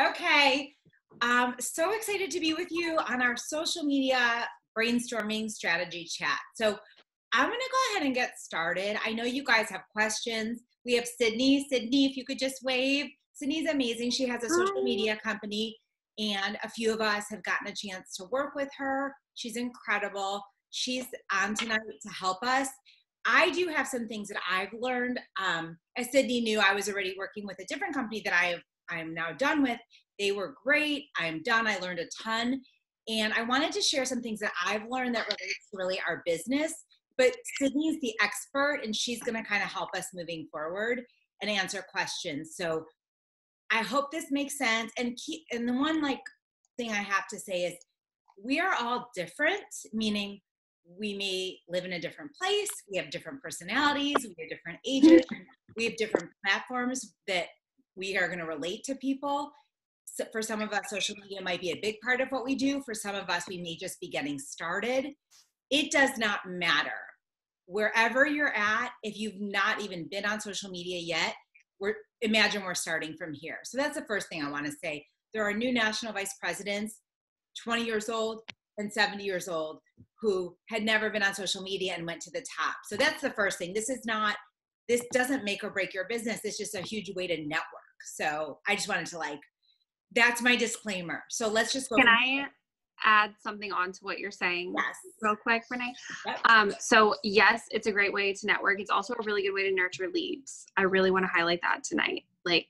Okay. Um, so excited to be with you on our social media brainstorming strategy chat. So I'm going to go ahead and get started. I know you guys have questions. We have Sydney. Sydney, if you could just wave. Sydney's amazing. She has a social media company, and a few of us have gotten a chance to work with her. She's incredible. She's on tonight to help us. I do have some things that I've learned. Um, as Sydney knew, I was already working with a different company that I I'm now done with. They were great. I'm done. I learned a ton. And I wanted to share some things that I've learned that relates to really our business. But Sydney's the expert, and she's going to kind of help us moving forward and answer questions. So I hope this makes sense. And keep and the one like thing I have to say is we are all different, meaning we may live in a different place, we have different personalities, we have different ages, we have different platforms that we are going to relate to people. So for some of us, social media might be a big part of what we do. For some of us, we may just be getting started. It does not matter. Wherever you're at, if you've not even been on social media yet, we're imagine we're starting from here. So that's the first thing I want to say. There are new national vice presidents, 20 years old and 70 years old, who had never been on social media and went to the top. So that's the first thing. This is not, this doesn't make or break your business. It's just a huge way to network. So I just wanted to like, that's my disclaimer. So let's just go. Can I add something on to what you're saying yes. real quick, Renee? Yep. Um, so yes, it's a great way to network. It's also a really good way to nurture leads. I really want to highlight that tonight. Like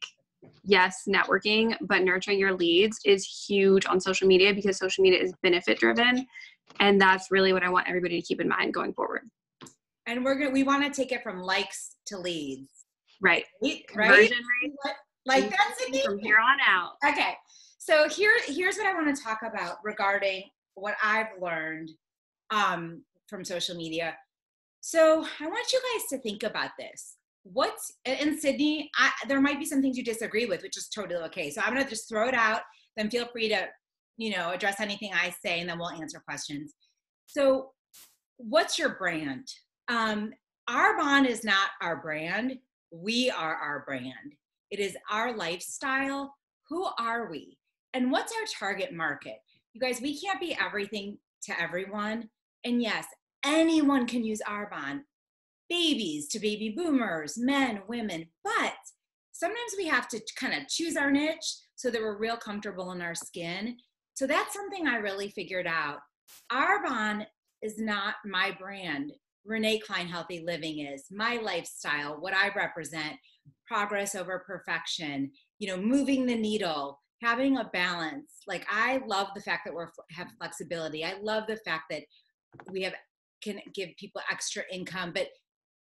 yes, networking, but nurturing your leads is huge on social media because social media is benefit driven. And that's really what I want everybody to keep in mind going forward. And we're gonna we want to take it from likes to leads. Right. Right. Conversion rate. Like that's it from here on out. Okay. So here here's what I want to talk about regarding what I've learned um, from social media. So I want you guys to think about this what's in Sydney? I, there might be some things you disagree with, which is totally okay. So I'm gonna just throw it out. Then feel free to, you know, address anything I say, and then we'll answer questions. So, what's your brand? Um, Arbonne is not our brand. We are our brand. It is our lifestyle. Who are we? And what's our target market? You guys, we can't be everything to everyone. And yes, anyone can use Arbonne babies to baby boomers, men, women, but sometimes we have to kind of choose our niche so that we're real comfortable in our skin. So that's something I really figured out. Arbonne is not my brand. Renee Klein Healthy Living is my lifestyle, what I represent, progress over perfection, you know, moving the needle, having a balance. Like I love the fact that we're have flexibility. I love the fact that we have can give people extra income, but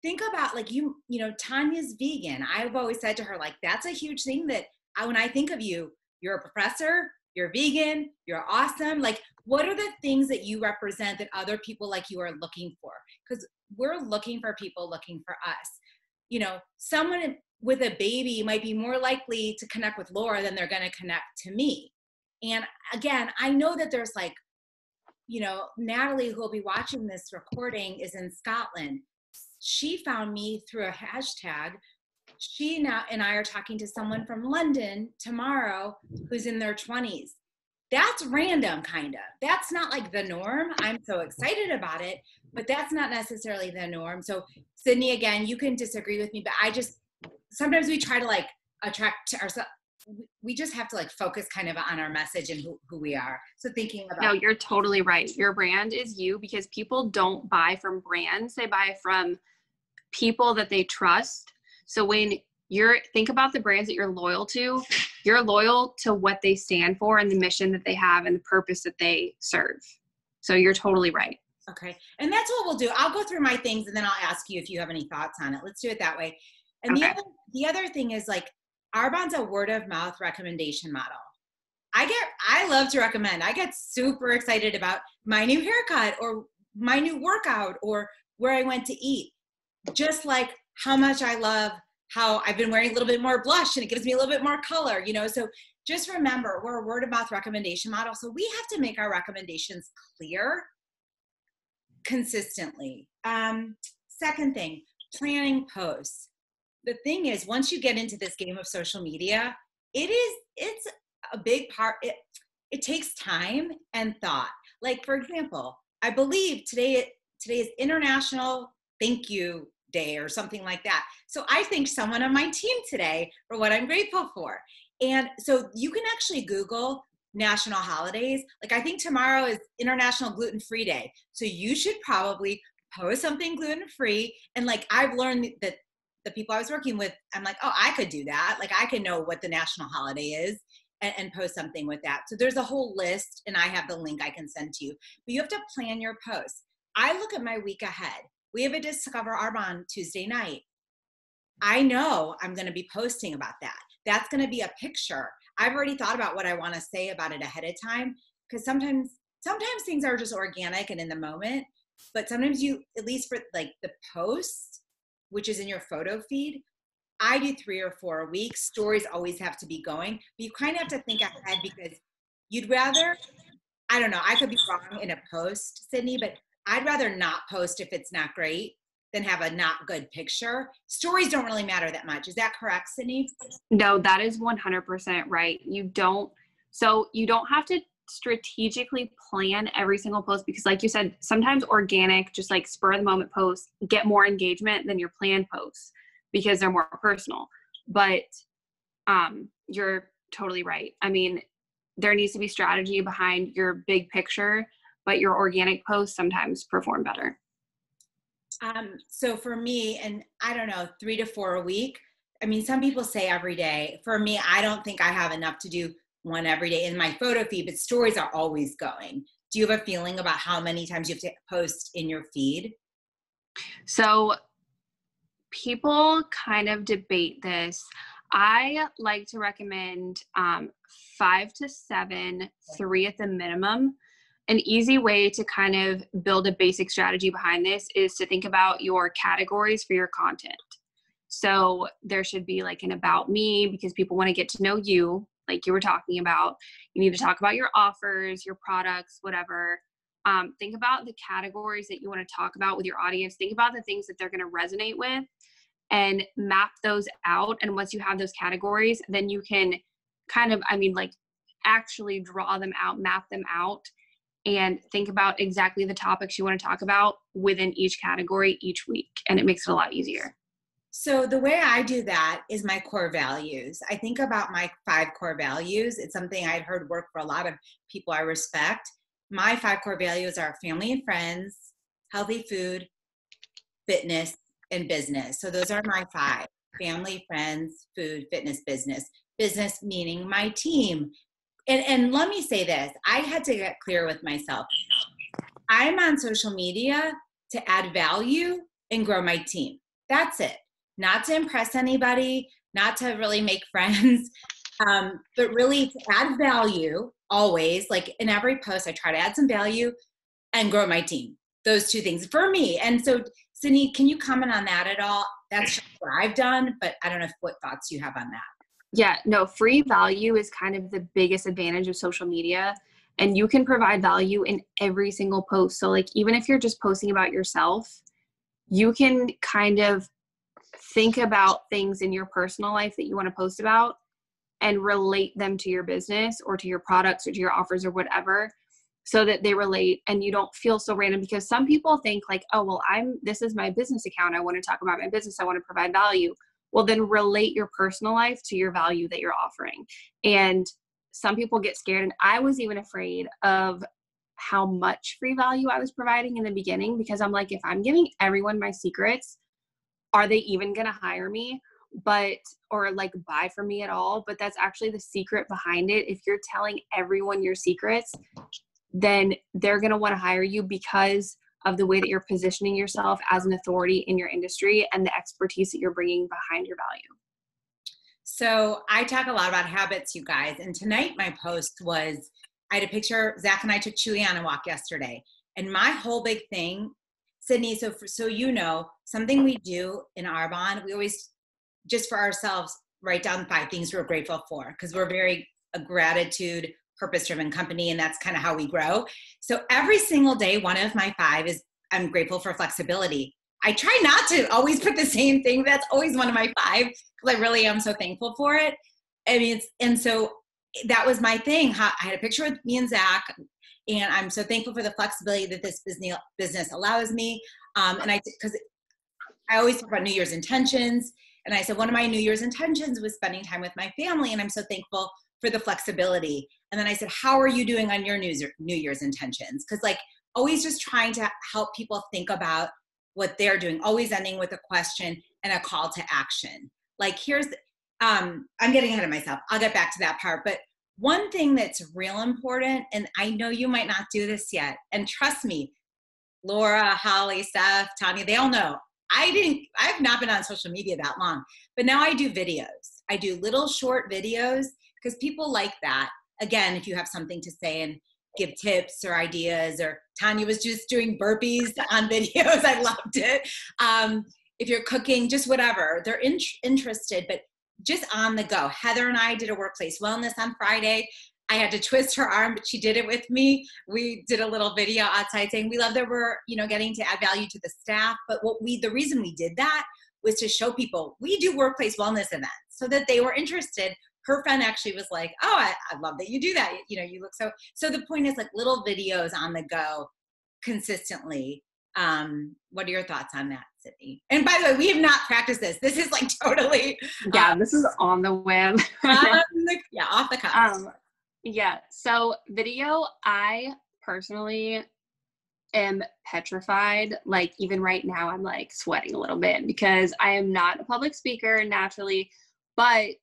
think about like you you know tanya's vegan i've always said to her like that's a huge thing that I, when i think of you you're a professor you're vegan you're awesome like what are the things that you represent that other people like you are looking for because we're looking for people looking for us you know someone with a baby might be more likely to connect with laura than they're going to connect to me. And again i know that there's like you know natalie who will be watching this recording is in scotland. She found me through a hashtag. She now and i are talking to someone from london tomorrow who's in their 20s that's random kind of. That's not like the norm. I'm so excited about it but that's not necessarily the norm. So sydney again you can disagree with me but i just sometimes we try to like attract ourselves we just have to like focus kind of on our message and who, who we are so thinking about no you're totally right your brand is you because people don't buy from brands they buy from people that they trust. So when you're think about the brands that you're loyal to, you're loyal to what they stand for and the mission that they have and the purpose that they serve. So you're totally right. Okay. And that's what we'll do. I'll go through my things and then I'll ask you if you have any thoughts on it. Let's do it that way. And okay. the other the other thing is like Arbonne's a word of mouth recommendation model. I get I love to recommend. I get super excited about my new haircut or my new workout or where I went to eat just like how much I love how I've been wearing a little bit more blush and it gives me a little bit more color, you know. So just remember, we're a word of mouth recommendation model. So we have to make our recommendations clear consistently. Um, second thing, planning posts. The thing is, once you get into this game of social media, it is, it's a big part it it takes time and thought. Like for example i believe today today is international thank you day or something like that. So i thank someone on my team today for what i'm grateful for. And so you can actually google national holidays. Like i think tomorrow is international gluten-free day. So you should probably post something gluten-free. And like i've learned that the people i was working with i'm like oh i could do that like i can know what the national holiday is and, and, post something with that. So there's a whole list, and I have the link I can send to you. But you have to plan your posts. I look at my week ahead. We have a Discover Arbonne Tuesday night. I know I'm going to be posting about that. That's going to be a picture. I've already thought about what I want to say about it ahead of time because sometimes sometimes things are just organic and in the moment, but sometimes you at least for like the post, which is in your photo feed, I do three or four a week. Stories always have to be going, but you kind of have to think ahead because you'd rather, I don't know, I could be wrong in a post, Sydney, but I'd rather not post if it's not great than have a not good picture. Stories don't really matter that much. Is that correct, Sydney? No, that is 100% right. You don't, so you don't have to strategically plan every single post because like you said sometimes organic just like spur of the moment posts get more engagement than your planned posts because they're more personal. But um, you're totally right. I mean, there needs to be strategy behind your big picture, but your organic posts sometimes perform better. Um, so for me, and I don't know, three to four a week. I mean, some people say every day. For me, I don't think I have enough to do one every day in my photo feed, but stories are always going. Do you have a feeling about how many times you have to post in your feed? So people kind of debate this. I like to recommend um, five to seven, three at the minimum. An easy way to kind of build a basic strategy behind this is to think about your categories for your content. So there should be like an about me because people want to get to know you, like you were talking about. You need to talk about your offers, your products, whatever. Um, think about the categories that you want to talk about with your audience. Think about the things that they're going to resonate with and map those out. And once you have those categories, then you can kind of, I mean, like actually draw them out, map them out, and think about exactly the topics you want to talk about within each category each week. And it makes it a lot easier. So, the way I do that is my core values. I think about my five core values. It's something I'd heard work for a lot of people I respect. My five core values are family and friends, healthy food, fitness, and business. So those are my five family, friends, food, fitness, business. Business meaning my team. And, and let me say this I had to get clear with myself. I'm on social media to add value and grow my team. That's it. Not to impress anybody, not to really make friends, um, but really to add value always. Like in every post, I try to add some value and grow my team. Those two things for me. And so Sydney, can you comment on that at all? That's what I've done, but I don't know what thoughts you have on that. Yeah, no, free value is kind of the biggest advantage of social media. And you can provide value in every single post. So, like, even if you're just posting about yourself, you can kind of think about things in your personal life that you want to post about and relate them to your business or to your products or to your offers or whatever so that they relate and you don't feel so random. Because some people think like oh well i'm this is my business account. I want to talk about my business. I want to provide value. Well then relate your personal life to your value that you're offering. And some people get scared and i was even afraid of how much free value i was providing in the beginning because i'm like if i'm giving everyone my secrets are they even going to hire me but or like buy from me at all but that's actually the secret behind it if you're telling everyone your secrets then they're going to want to hire you because of the way that you're positioning yourself as an authority in your industry and the expertise that you're bringing behind your value. So, I talk a lot about habits, you guys. And tonight, my post was I had a picture. Zach and I took Chewy on a walk yesterday. And my whole big thing, Sydney, so, for, so you know, something we do in Arbonne, we always, just for ourselves, write down five things we're grateful for because we're very a gratitude purpose driven company and that's kind of how we grow. So every single day one of my five is i'm grateful for flexibility. I try not to always put the same thing that's always one of my five because i really am so thankful for it. I mean it's and so that was my thing. I had a picture with me and Zach, and I'm so thankful for the flexibility that this business allows me. Um, and I, because I always talk about New Year's intentions, and I said one of my New Year's intentions was spending time with my family, and I'm so thankful for the flexibility. And then I said, how are you doing on your New Year's intentions? Because like always, just trying to help people think about what they're doing. Always ending with a question and a call to action. Like here's um, I'm getting ahead of myself. I'll get back to that part. But one thing that's real important, and I know you might not do this yet, and trust me, Laura, Holly, Steph, Tanya, they all know. I didn't, I've not been on social media that long, but now I do videos. I do little short videos because people like that. Again, if you have something to say and give tips or ideas, or Tanya was just doing burpees on videos. I loved it. Um, if you're cooking, just whatever, they're in- interested, but just on the go. Heather and I did a workplace wellness on Friday. I had to twist her arm, but she did it with me. We did a little video outside saying we love that we're, you know, getting to add value to the staff. But what we the reason we did that was to show people we do workplace wellness events so that they were interested. Her friend actually was like, Oh, I, I love that you do that. You know, you look so so the point is like little videos on the go consistently. Um, what are your thoughts on that? Sydney. And by the way, we have not practiced this. This is like totally yeah. Um, this is on the web. the, yeah, off the cuff. Um, yeah. So video, I personally am petrified. Like even right now, I'm like sweating a little bit because I am not a public speaker naturally, but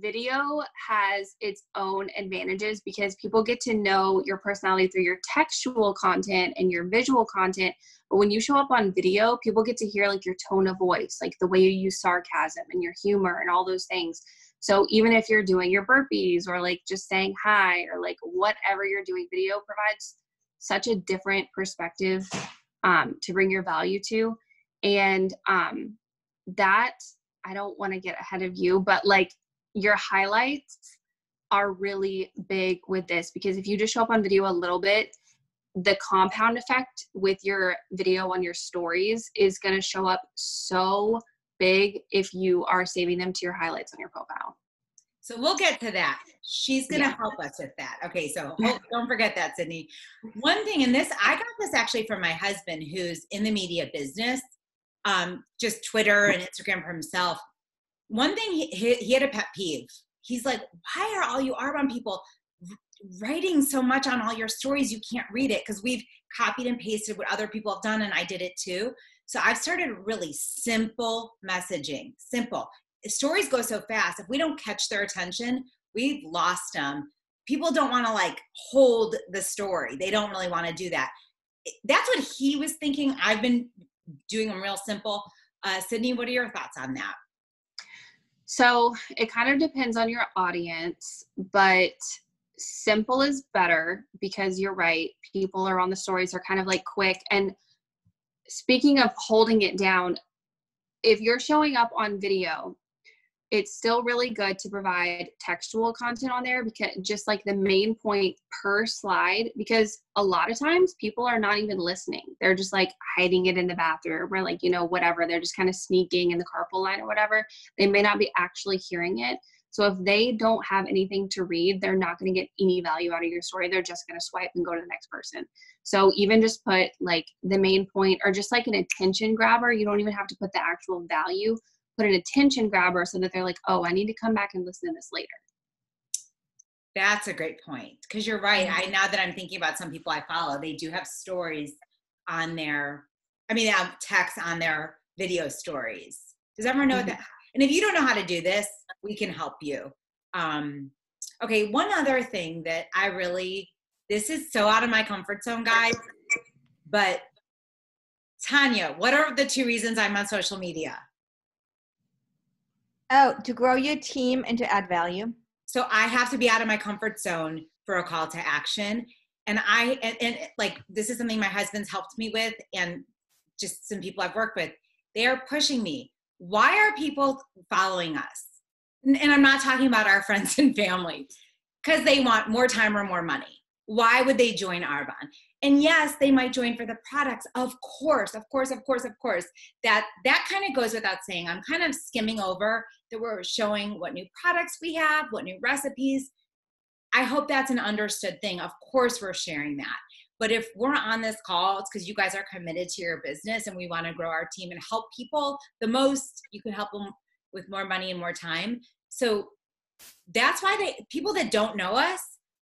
video has its own advantages because people get to know your personality through your textual content and your visual content. But when you show up on video, people get to hear like your tone of voice, like the way you use sarcasm and your humor and all those things. So even if you're doing your burpees or like just saying hi or like whatever you're doing, video provides such a different perspective um, to bring your value to. And um, that I don't want to get ahead of you, but like your highlights are really big with this because if you just show up on video a little bit, the compound effect with your video on your stories is going to show up so big if you are saving them to your highlights on your profile. So we'll get to that. She's going to yeah. help us with that. Okay, so don't forget that, Sydney. One thing, and this, I got this actually from my husband who's in the media business, um, just Twitter and Instagram for himself one thing he, he, he had a pet peeve. He's like, why are all you Arbonne people writing so much on all your stories you can't read it because we've copied and pasted what other people have done and I did it too. So I've started really simple messaging. Simple. Stories go so fast. If we don't catch their attention, we've lost them. People don't want to like hold the story. They don't really want to do that. That's what he was thinking. I've been doing them real simple. Uh, Sydney, what are your thoughts on that? So it kind of depends on your audience, but simple is better because you're right. People are on the stories are kind of like quick. And speaking of holding it down, if you're showing up on video, it's still really good to provide textual content on there because just like the main point per slide because a lot of times people are not even listening. They're just like hiding it in the bathroom or like you know whatever. They're just kind of sneaking in the carpool line or whatever. They may not be actually hearing it. So if they don't have anything to read they're not going to get any value out of your story. They're just going to swipe and go to the next person. So even just put like the main point or just like an attention grabber you don't even have to put the actual value put an attention grabber so that they're like, oh, I need to come back and listen to this later. That's a great point because you're right. I now that I'm thinking about some people I follow, they do have stories on their, I mean, they have text on their video stories. Does everyone know mm-hmm. that? And if you don't know how to do this, we can help you. Um, okay, one other thing that I really, this is so out of my comfort zone, guys, but Tanya, what are the two reasons I'm on social media? Oh, to grow your team and to add value. So I have to be out of my comfort zone for a call to action. And I, and, and like, this is something my husband's helped me with, and just some people I've worked with. They are pushing me. Why are people following us? And, and I'm not talking about our friends and family because they want more time or more money. Why would they join Arbonne? And yes they might join for the products of course of course of course of course that that kind of goes without saying i'm kind of skimming over that we're showing what new products we have what new recipes I hope that's an understood thing. Of course, we're sharing that. But if we're on this call, it's because you guys are committed to your business and we want to grow our team and help people the most. You can help them with more money and more time. So that's why they people that don't know us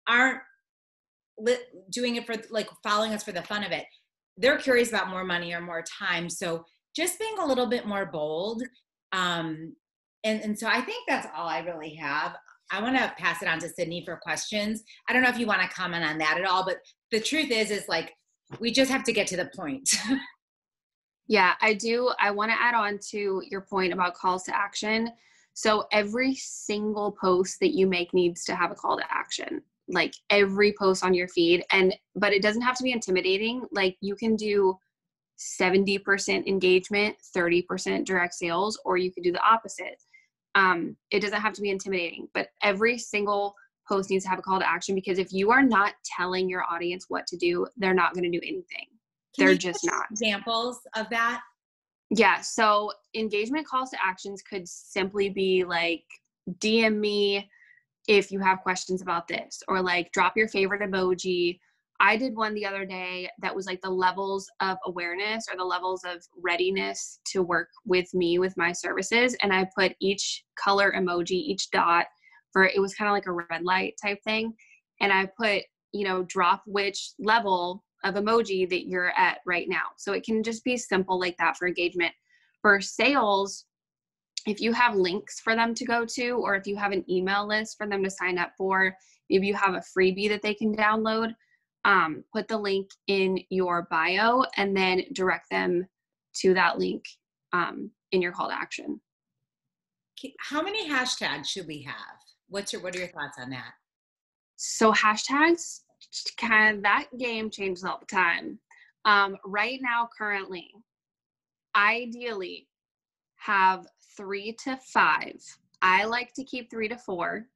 aren't li- doing it for like following us for the fun of it. They're curious about more money or more time. So just being a little bit more bold. Um, and, and so I think that's all I really have. I want to pass it on to Sydney for questions. I don't know if you want to comment on that at all, but the truth is, is like we just have to get to the point. yeah, I do. I want to add on to your point about calls to action. So every single post that you make needs to have a call to action. Like every post on your feed and but it doesn't have to be intimidating. Like you can do 70% engagement, 30% direct sales or you could do the opposite um, it doesn't have to be intimidating, but every single post needs to have a call to action because if you are not telling your audience what to do, they're not going to do anything. Can they're just not. Examples of that? Yeah. So engagement calls to actions could simply be like DM me if you have questions about this, or like drop your favorite emoji, I did one the other day that was like the levels of awareness or the levels of readiness to work with me with my services. And I put each color emoji, each dot for it was kind of like a red light type thing. And I put, you know, drop which level of emoji that you're at right now. So it can just be simple like that for engagement. For sales, if you have links for them to go to, or if you have an email list for them to sign up for, maybe you have a freebie that they can download um, put the link in your bio and then direct them to that link um, in your call to action. How many hashtags should we have? What's your what are your thoughts on that? So hashtags kind of that game changes all the time. Um, right now, currently, ideally have three to five. I like to keep three to four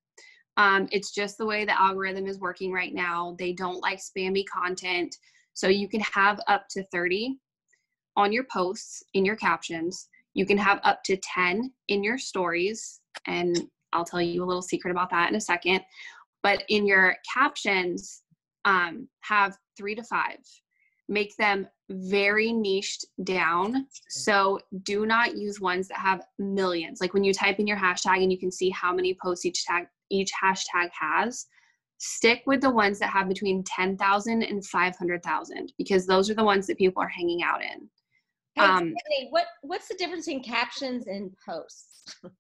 um, it's just the way the algorithm is working right now. They don't like spammy content. So you can have up to 30 on your posts in your captions. You can have up to 10 in your stories. And I'll tell you a little secret about that in a second. But in your captions, um, have three to five. Make them very niched down. So do not use ones that have millions. Like when you type in your hashtag and you can see how many posts each tag each hashtag has, stick with the ones that have between 10,000 and 500,000 because those are the ones that people are hanging out in. Hey, um, what what's the difference in captions and posts?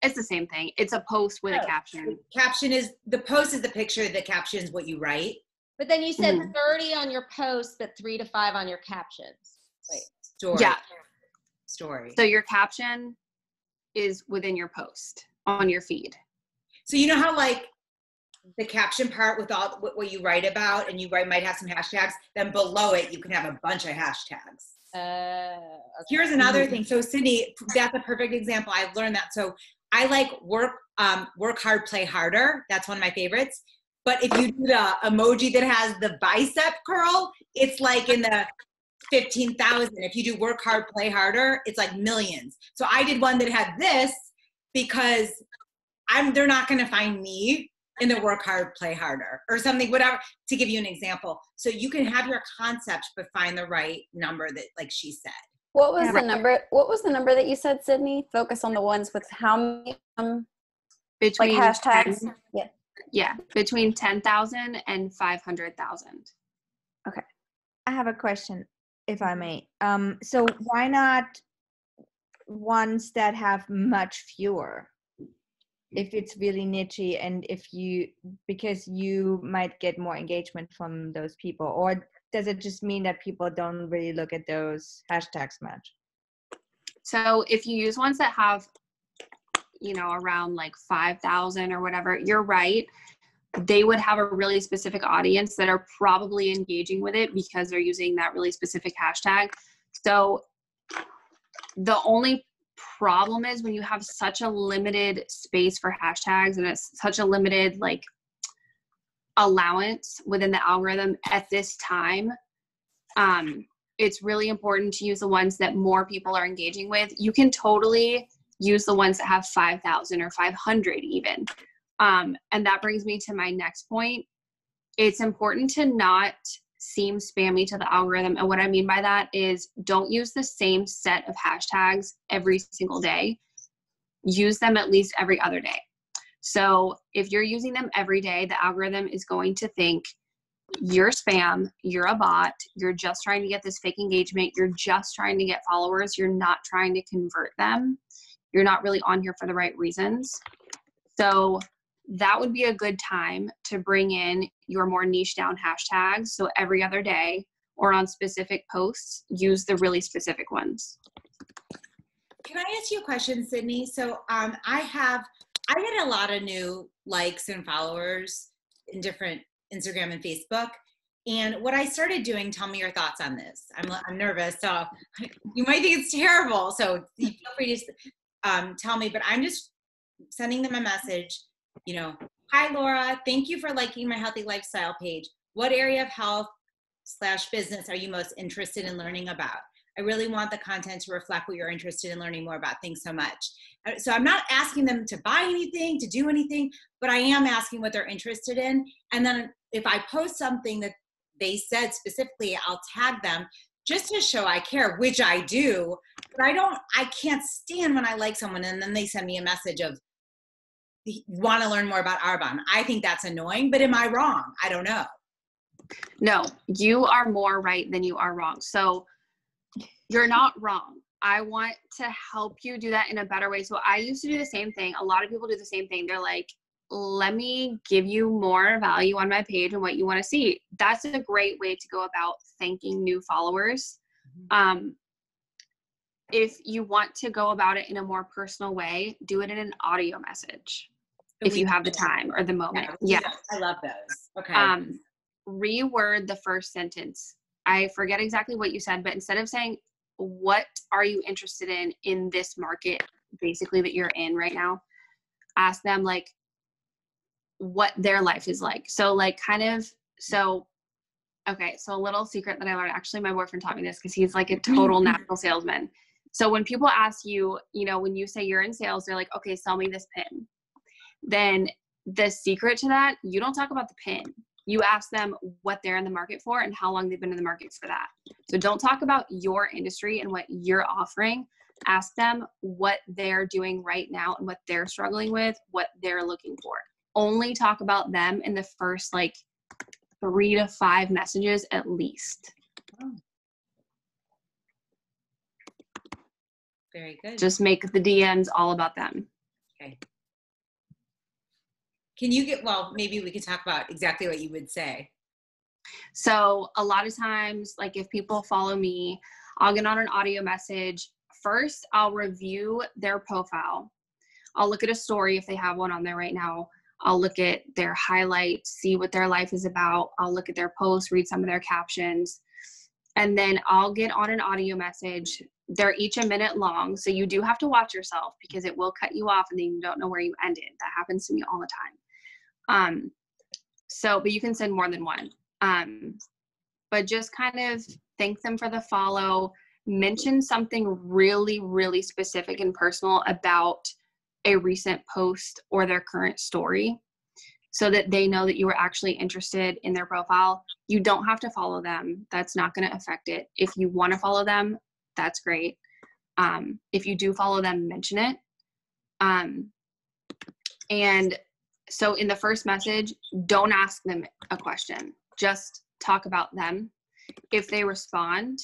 It's the same thing. It's a post with oh. a caption. Caption is the post is the picture. The caption is what you write. But then you said mm-hmm. 30 on your post, but three to five on your captions. Wait, story. Yeah. Story. So your caption is within your post on your feed. So you know how like the caption part with all what you write about, and you write might have some hashtags. Then below it, you can have a bunch of hashtags. Uh, okay. Here's another thing. So Sydney, that's a perfect example. I've learned that. So I like work um, work hard, play harder. That's one of my favorites. But if you do the emoji that has the bicep curl, it's like in the 15,000. If you do work hard, play harder, it's like millions. So I did one that had this because I'm they're not going to find me in the work hard, play harder or something, whatever, to give you an example. So you can have your concept, but find the right number that, like she said. What was the number? What was the number that you said, Sydney? Focus on the ones with how many um, between like hashtags. 10, yeah, yeah, between ten thousand and five hundred thousand. Okay, I have a question, if I may. Um, so why not ones that have much fewer? if it's really niche and if you because you might get more engagement from those people or does it just mean that people don't really look at those hashtags much so if you use ones that have you know around like 5000 or whatever you're right. They would have a really specific audience that are probably engaging with it because they're using that really specific hashtag. So the only problem is when you have such a limited space for hashtags and it's such a limited like allowance within the algorithm at this time um, it's really important to use the ones that more people are engaging with. You can totally use the ones that have 5000 or 500 even Um, and that brings me to my next point. It's important to not seem spammy to the algorithm. And what I mean by that is don't use the same set of hashtags every single day. Use them at least every other day. So if you're using them every day, the algorithm is going to think you're spam, you're a bot, you're just trying to get this fake engagement, you're just trying to get followers, you're not trying to convert them, you're not really on here for the right reasons. So that would be a good time to bring in your more niche down hashtags. So every other day or on specific posts, use the really specific ones. Can I ask you a question, Sydney? So um, I have, I get a lot of new likes and followers in different Instagram and Facebook. And what I started doing, tell me your thoughts on this. I'm, I'm nervous, so you might think it's terrible. So feel free to um, tell me, but I'm just sending them a message you know, hi Laura, thank you for liking my healthy lifestyle page. What area of health slash business are you most interested in learning about? I really want the content to reflect what you're interested in learning more about. Thanks so much. Uh, so I'm not asking them to buy anything, to do anything, but I am asking what they're interested in. And then if I post something that they said specifically, I'll tag them just to show I care, which I do. But I don't, I can't stand when I like someone and then they send me a message of, want to learn more about Arbonne. I think that's annoying, but am I wrong? I don't know. No, you are more right than you are wrong. So you're not wrong. I want to help you do that in a better way. So I used to do the same thing. A lot of people do the same thing. They're like, let me give you more value on my page and what you want to see. That's a great way to go about thanking new followers. Mm-hmm. Um, if you want to go about it in a more personal way, do it in an audio message if you have the time or the moment. Yeah. yeah. I love those. Okay. Um, reword the first sentence. I forget exactly what you said, but instead of saying, what are you interested in in this market, basically, that you're in right now, ask them, like, what their life is like. So, like, kind of, so, okay, so a little secret that I learned actually, my boyfriend taught me this because he's like a total natural salesman. So, when people ask you, you know, when you say you're in sales, they're like, okay, sell me this pin then the secret to that, you don't talk about the pin. You ask them what they're in the market for and how long they've been in the market for that. So don't talk about your industry and what you're offering. Ask them what they're doing right now and what they're struggling with, what they're looking for. Only talk about them in the first like three to five messages at least. Oh. Very good. Just make the DMs all about them. Okay. Can you get, well, maybe we could talk about exactly what you would say. So, a lot of times, like if people follow me, I'll get on an audio message. First, I'll review their profile. I'll look at a story if they have one on there right now. I'll look at their highlights, see what their life is about. I'll look at their posts, read some of their captions. And then I'll get on an audio message. They're each a minute long. So you do have to watch yourself because it will cut you off and then you don't know where you ended. That happens to me all the time. Um, so, but you can send more than one. Um, but just kind of thank them for the follow. Mention something really, really specific and personal about a recent post or their current story so that they know that you were actually interested in their profile. You don't have to follow them, that's not going to affect it. If you want to follow them, that's great. Um, if you do follow them, mention it. Um, and so in the first message, don't ask them a question. Just talk about them. If they respond,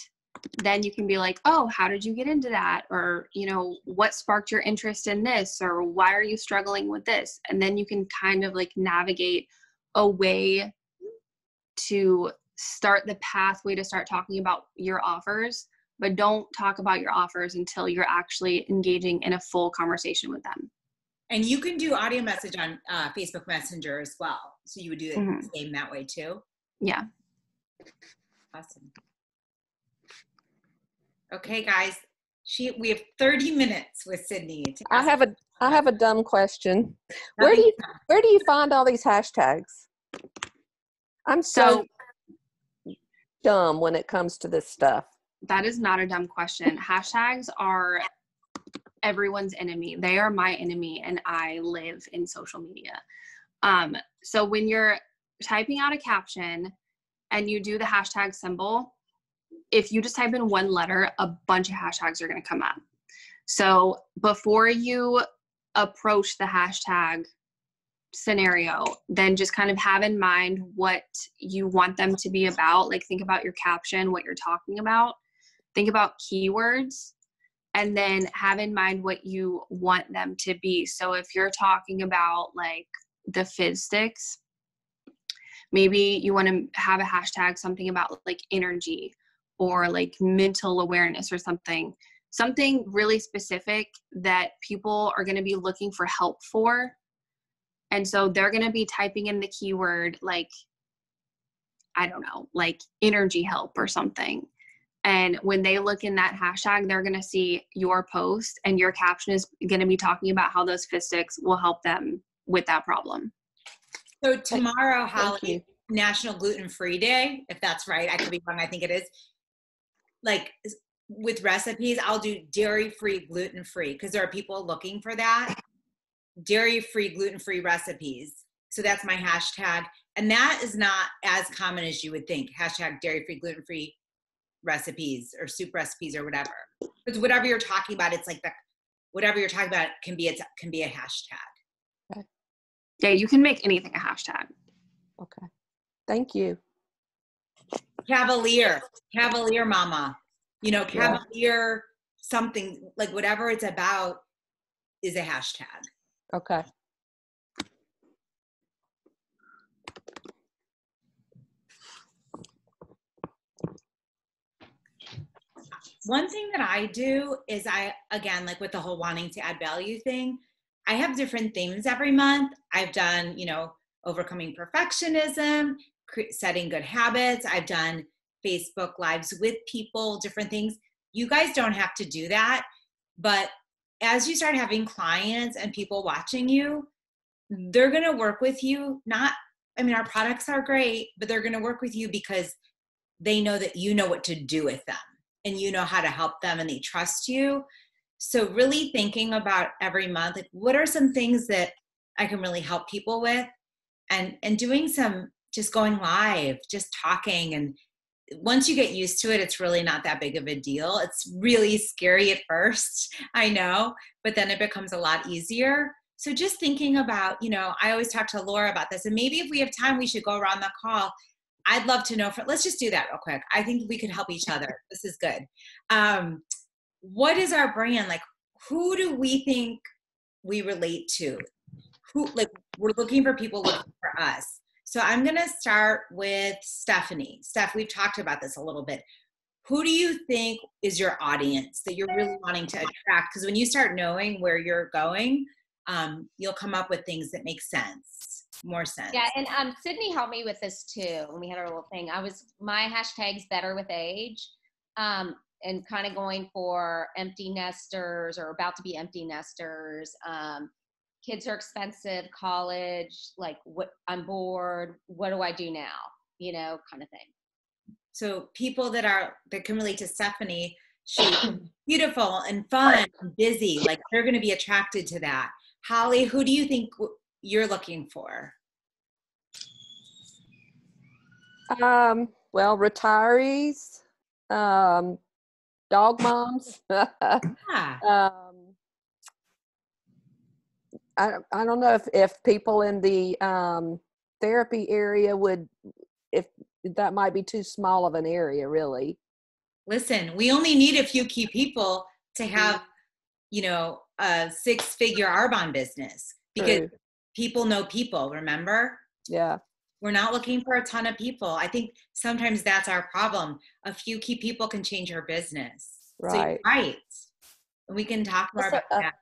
then you can be like, "Oh, how did you get into that?" or, you know, "What sparked your interest in this?" or "Why are you struggling with this?" And then you can kind of like navigate a way to start the pathway to start talking about your offers, but don't talk about your offers until you're actually engaging in a full conversation with them. And you can do audio message on uh, Facebook Messenger as well. So you would do it mm-hmm. the same that way too. Yeah. Awesome. Okay, guys. She we have 30 minutes with Sydney. I have a I have a dumb question. Where do you where do you find all these hashtags? I'm so, so dumb when it comes to this stuff. That is not a dumb question. Hashtags are everyone's enemy. They are my enemy, and I live in social media. Um, so when you're typing out a caption and you do the hashtag symbol, if you just type in one letter, a bunch of hashtags are going to come up. So before you approach the hashtag scenario, then just kind of have in mind what you want them to be about. Like think about your caption, what you're talking about. Think about keywords and then have in mind what you want them to be. So if you're talking about like the fizz sticks, maybe you want to have a hashtag something about like energy or like mental awareness or something something really specific that people are going to be looking for help for and so they're going to be typing in the keyword like i don't know like energy help or something and when they look in that hashtag they're going to see your post and your caption is going to be talking about how those fizz sticks will help them with that problem So tomorrow, Holly, National Gluten Free Day, if that's right. I could be wrong. I think it is. Like with recipes, I'll do dairy free, gluten free because there are people looking for that. Dairy free, gluten free recipes. So that's my hashtag. And that is not as common as you would think. Hashtag dairy free, gluten free recipes or soup recipes or whatever. Because whatever you're talking about, it's like the whatever you're talking about can be it can be a hashtag. yeah you can make anything a hashtag Okay. Thank you. Cavalier cavalier mama you know Yeah. cavalier something like whatever it's about is a hashtag Okay. one thing that i do is i again like with the whole wanting to add value thing i have different themes every month i've done you know overcoming perfectionism setting good habits. I've done facebook lives with people different things. You guys don't have to do that but as you start having clients and people watching you they're going to work with you not i mean our products are great but they're going to work with you because they know that you know what to do with them and you know how to help them and they trust you. So really thinking about every month like what are some things that i can really help people with? And and doing some just going live just talking and once you get used to it it's really not that big of a deal. It's really scary at first i know but then it becomes a lot easier. So just thinking about you know i always talk to laura about this and maybe if we have time we should go around the call. I'd love to know for let's just do that real quick. I think we could help each other. This is good. Um, what is our brand? Like who do we think we relate to? Who like we're looking for people looking for us so i'm going to start with stephanie steph we've talked about this a little bit who do you think is your audience that you're really wanting to attract because when you start knowing where you're going um, you'll come up with things that make sense more sense Yeah, and um, Sydney helped me with this too when we had our little thing. I was my hashtags better with age, um, and kind of going for empty nesters or about to be empty nesters. Um, kids are expensive, college, like what I'm bored. What do I do now? You know, kind of thing. so people that are that can relate to stephanie she's beautiful and fun and busy like they're going to be attracted to that holly who do you think you're looking for Um, well, retirees, um, dog moms. yeah um, I, don't- I don't know if, if people in the um, therapy area would, if that might be too small of an area, really. listen we only need a few key people to have you know a six figure arbonne business because True. people know people remember Yeah. we're not looking for a ton of people i think sometimes that's our problem a few key people can change your business so you're Right. right and we can talk more about that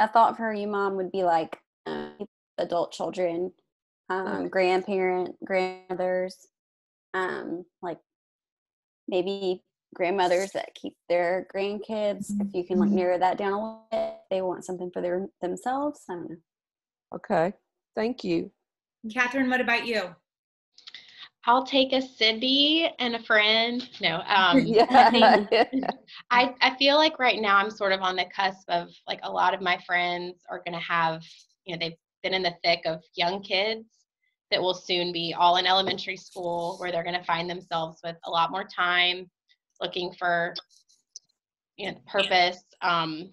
a thought for you, mom, would be like um, adult children, um, grandparent, grandmothers, um, like maybe grandmothers that keep their grandkids. If you can like narrow that down a little bit, they want something for their themselves. I don't know. Okay. Thank you. catherine what about you I'll take a Cindy and a friend. No, um, I, yeah. think, I I feel like right now I'm sort of on the cusp of like a lot of my friends are going to have, you know, they've been in the thick of young kids that will soon be all in elementary school where they're going to find themselves with a lot more time looking for you know purpose um,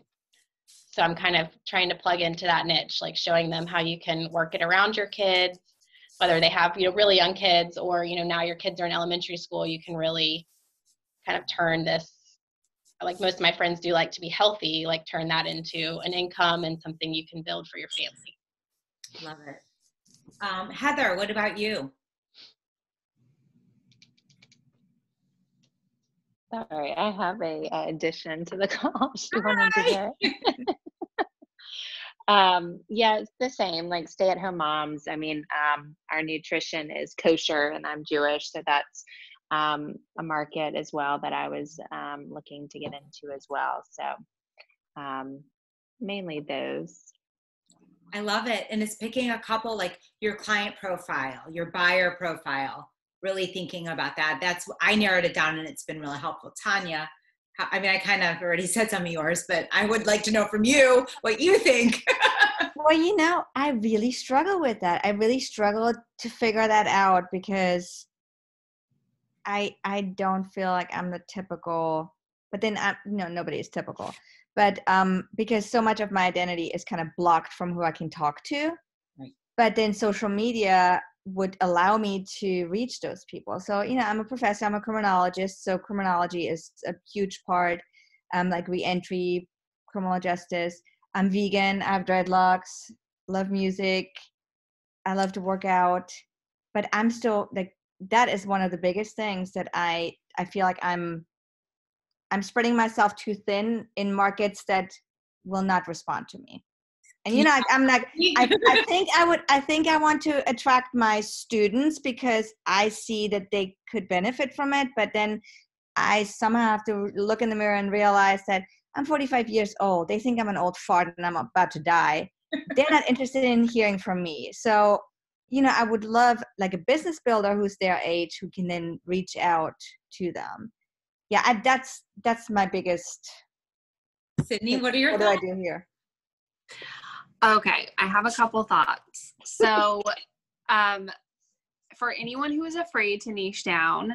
so i'm kind of trying to plug into that niche like showing them how you can work it around your kids whether they have you know really young kids or you know now your kids are in elementary school you can really kind of turn this like most of my friends do like to be healthy like turn that into an income and something you can build for your family Love it. Um, Heather, what about you? Sorry, I have a, uh addition to the call. She wanted to Hi. um, yeah, it's the same. Like stay-at-home moms. I mean, um, our nutrition is kosher, and I'm Jewish, so that's um, a market as well that I was um, looking to get into as well. So um, mainly those. I love it. And it's picking a couple like your client profile, your buyer profile, really thinking about that. That's I narrowed it down and it's been really helpful. Tanya, I mean, I kind of already said some of yours, but I would like to know from you what you think. Well, you know, I really struggle with that. I really struggle to figure that out because I I don't feel like I'm the typical. But then I no nobody is typical. But um because so much of my identity is kind of blocked from who I can talk to. Right. But then social media would allow me to reach those people. So, you know, I'm a professor, I'm a criminologist, so criminology is a huge part um like reentry, criminal justice. I'm vegan, I have dreadlocks, love music, I love to work out, but I'm still like that is one of the biggest things that I I feel like I'm I'm spreading myself too thin in markets that will not respond to me. And you know, I, I'm like I, I think I would I think I want to attract my students because I see that they could benefit from it, but then I somehow have to look in the mirror and realize that I'm 45 years old. They think I'm an old fart and I'm about to die. They're not interested in hearing from me. So, you know, I would love like a business builder who's their age who can then reach out to them. Yeah, I, that's that's my biggest. Sydney, what are your What do I do here? Okay, I have a couple thoughts. So, um, for anyone who is afraid to niche down,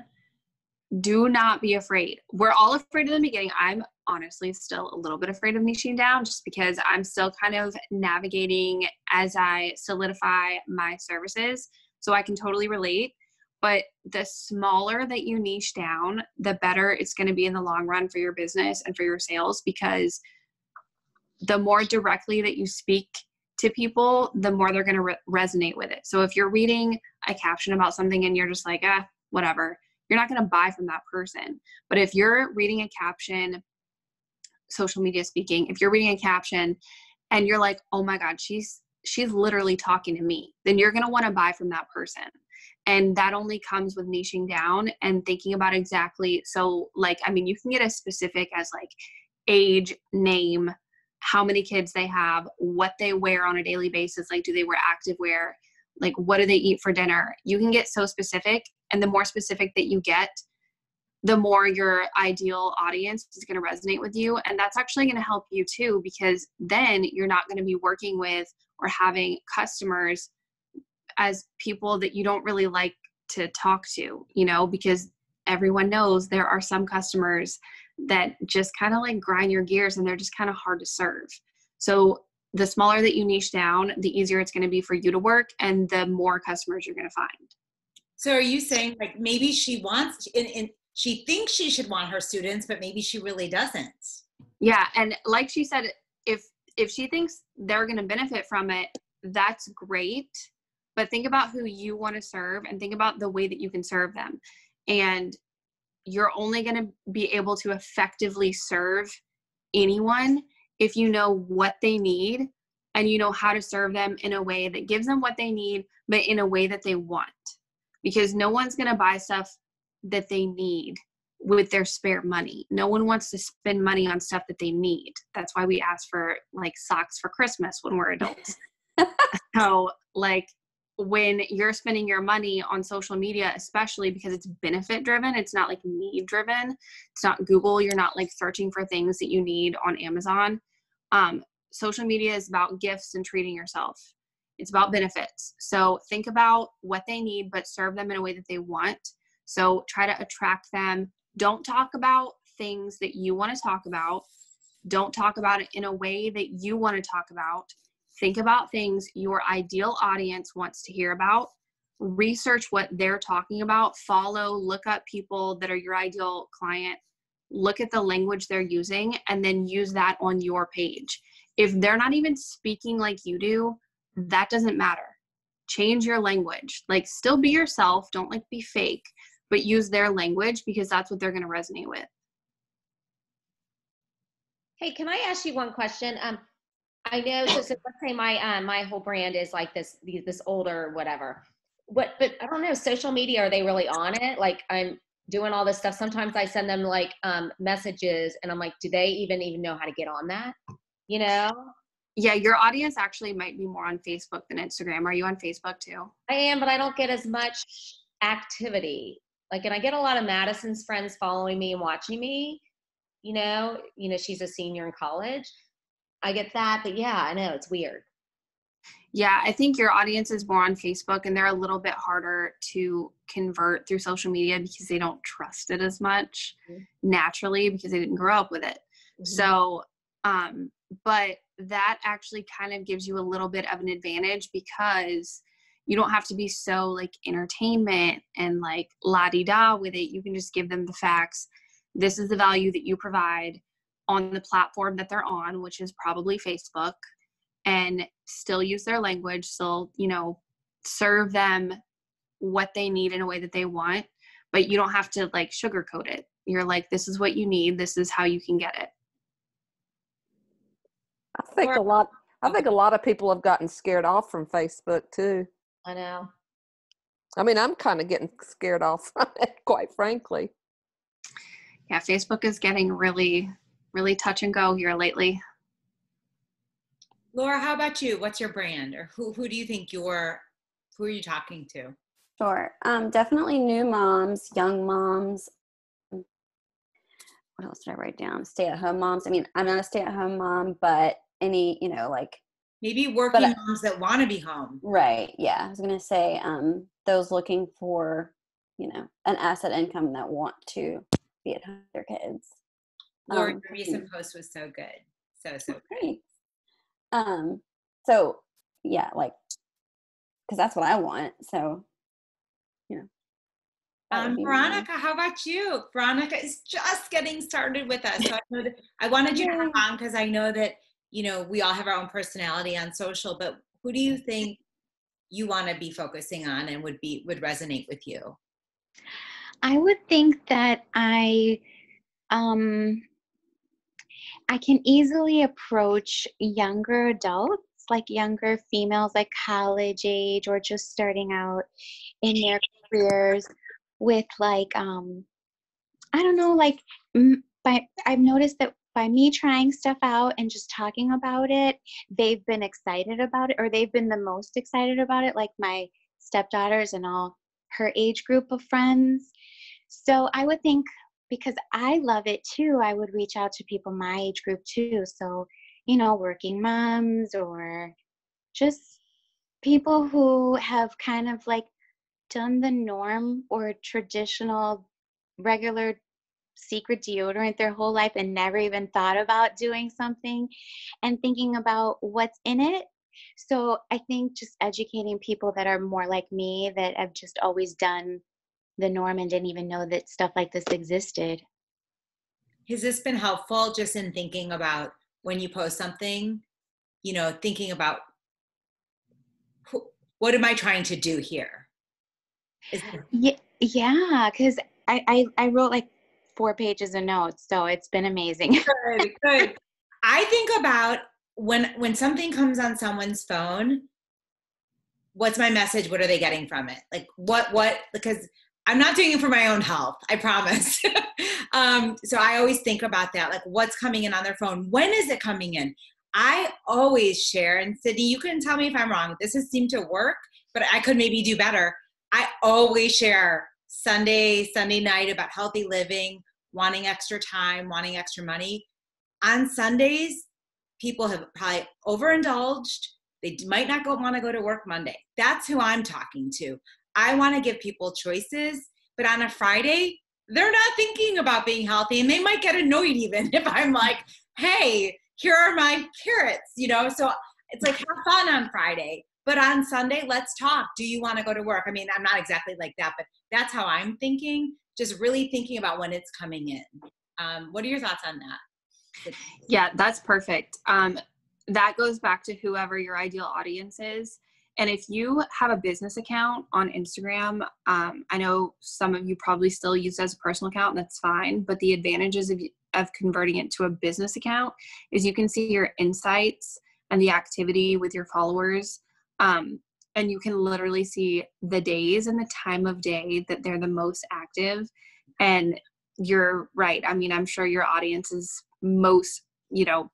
do not be afraid. We're all afraid in the beginning. I'm honestly still a little bit afraid of niching down just because I'm still kind of navigating as I solidify my services. So I can totally relate. But the smaller that you niche down, the better it's going to be in the long run for your business and for your sales because the more directly that you speak to people, the more they're going to re- resonate with it. So if you're reading a caption about something and you're just like, ah, whatever, you're not going to buy from that person. But if you're reading a caption, social media speaking, if you're reading a caption and you're like, oh my God, she's she's literally talking to me, then you're going to want to buy from that person. And that only comes with niching down and thinking about exactly. So, like, I mean, you can get as specific as like age, name, how many kids they have, what they wear on a daily basis. Like, do they wear active wear? Like, what do they eat for dinner? You can get so specific. And the more specific that you get, the more your ideal audience is going to resonate with you. And that's actually going to help you too, because then you're not going to be working with or having customers as people that you don't really like to talk to, you know, because everyone knows there are some customers that just kind of like grind your gears and they're just kind of hard to serve. So the smaller that you niche down, the easier it's going to be for you to work and the more customers you're going to find. So are you saying like maybe she wants and, and she thinks she should want her students, but maybe she really doesn't? Yeah, and like she said, if if she thinks they're going to benefit from it, that's great. But think about who you want to serve and think about the way that you can serve them. And you're only going to be able to effectively serve anyone if you know what they need and you know how to serve them in a way that gives them what they need, but in a way that they want. Because no one's going to buy stuff that they need with their spare money. No one wants to spend money on stuff that they need. That's why we ask for like socks for Christmas when we're adults. so, like, when you're spending your money on social media, especially because it's benefit driven, it's not like need driven. It's not Google. You're not like searching for things that you need on Amazon. Um, social media is about gifts and treating yourself. It's about benefits. So think about what they need, but serve them in a way that they want. So try to attract them. Don't talk about things that you want to talk about. Don't talk about it in a way that you want to talk about Think about things your ideal audience wants to hear about. Research what they're talking about. Follow, look up people that are your ideal client. Look at the language they're using and then use that on your page. If they're not even speaking like you do, that doesn't matter. Change your language. Like, still be yourself. Don't like be fake, but use their language because that's what they're going to resonate with. Hey, can I ask you one question? Um, I know. So, so let's say my um, my whole brand is like this this older whatever. What? But I don't know. Social media are they really on it? Like I'm doing all this stuff. Sometimes I send them like um, messages, and I'm like, do they even even know how to get on that? You know? Yeah, your audience actually might be more on Facebook than Instagram. Are you on Facebook too? I am, but I don't get as much activity. Like, and I get a lot of Madison's friends following me and watching me. You know, you know, she's a senior in college I get that, but yeah, I know it's weird. Yeah, I think your audience is more on Facebook and they're a little bit harder to convert through social media because they don't trust it as much mm-hmm. naturally because they didn't grow up with it. Mm-hmm. So, um, but that actually kind of gives you a little bit of an advantage because you don't have to be so like entertainment and like la di da with it. You can just give them the facts. This is the value that you provide on the platform that they're on, which is probably Facebook, and still use their language, still, you know, serve them what they need in a way that they want, but you don't have to like sugarcoat it. You're like, this is what you need, this is how you can get it. I think a lot I think a lot of people have gotten scared off from Facebook too. I know. I mean, I'm kind of getting scared off from it, quite frankly. Yeah, Facebook is getting really really touch and go here lately. Laura, how about you? What's your brand, or who who do you think you're? Who are you talking to? Sure, um, definitely new moms, young moms. What else did I write down? Stay at home moms. I mean, I'm not a stay at home mom, but any, you know, like maybe working but, moms that want to be home. Right. Yeah, I was gonna say um, those looking for, you know, an asset income that want to be at home with their kids. Your um, recent post was so good. So so great. Um. So yeah, like because that's what I want. So you know. Um, Veronica, how about you? Veronica is just getting started with us. So I, know that I wanted you to come on because I know that you know we all have our own personality on social, but who do you think you want to be focusing on and would be would resonate with you? I would think that I um I can easily approach younger adults, like younger females, like college age or just starting out in their careers with like, um, I don't know, like, but I've noticed that by me trying stuff out and just talking about it, they've been excited about it, or they've been the most excited about it, like my stepdaughters and all her age group of friends. So I would think because I love it too, I would reach out to people my age group too. So, you know, working moms or just people who have kind of like done the norm or traditional regular secret deodorant their whole life and never even thought about doing something and thinking about what's in it. So I think just educating people that are more like me that have just always done the norm and didn't even know that stuff like this existed. Has this been helpful just in thinking about when you post something, you know, thinking about who, what am I trying to do here? yeah, yeah, because I, I I wrote like four pages of notes, so it's been amazing. good, good. I think about when when something comes on someone's phone, what's my message? What are they getting from it? Like what what because I'm not doing it for my own health, I promise. um, so I always think about that, like what's coming in on their phone. When is it coming in? I always share, and Sydney, you can tell me if I'm wrong. This has seemed to work. but I could maybe do better. I always share Sunday, Sunday night about healthy living, wanting extra time, wanting extra money. On Sundays, people have probably overindulged. They might not go want to go to work Monday. That's who I'm talking to. I want to give people choices, but on a Friday, they're not thinking about being healthy and they might get annoyed even if I'm like, hey, here are my carrots, you know? So it's like have fun on Friday. But on Sunday, let's talk. Do you want to go to work? I mean, I'm not exactly like that, but that's how I'm thinking. Just really thinking about when it's coming in. Um, what are your thoughts on that? Yeah, that's perfect. Um, that goes back to whoever your ideal audience is. And if you have a business account on Instagram, um, I know some of you probably still use it as a personal account, that's fine. But the advantages of, of converting it to a business account is you can see your insights and the activity with your followers. Um, and you can literally see the days and the time of day that they're the most active. And you're right. I mean, I'm sure your audience is most, you know,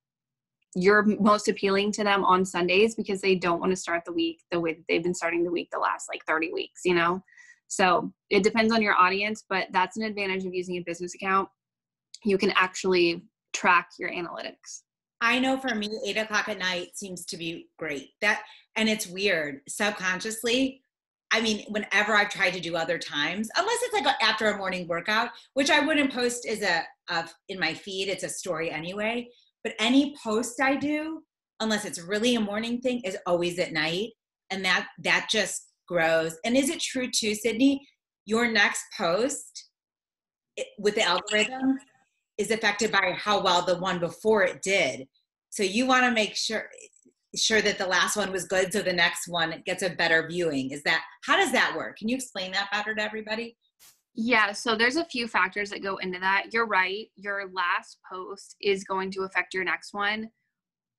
you're most appealing to them on Sundays because they don't want to start the week the way that they've been starting the week the last like 30 weeks, you know? So it depends on your audience, but that's an advantage of using a business account. You can actually track your analytics. I know for me, eight o'clock at night seems to be great. That and it's weird subconsciously. I mean, whenever I've tried to do other times, unless it's like after a morning workout, which I wouldn't post as a of in my feed, it's a story anyway. But any post I do, unless it's really a morning thing, is always at night, and that that just grows. And is it true too, Sydney? Your next post it, with the algorithm is affected by how well the one before it did. So you want to make sure sure that the last one was good so the next one gets a better viewing. Is that how does that work? Can you explain that better to everybody? Yeah, so there's a few factors that go into that. You're right. Your last post is going to affect your next one,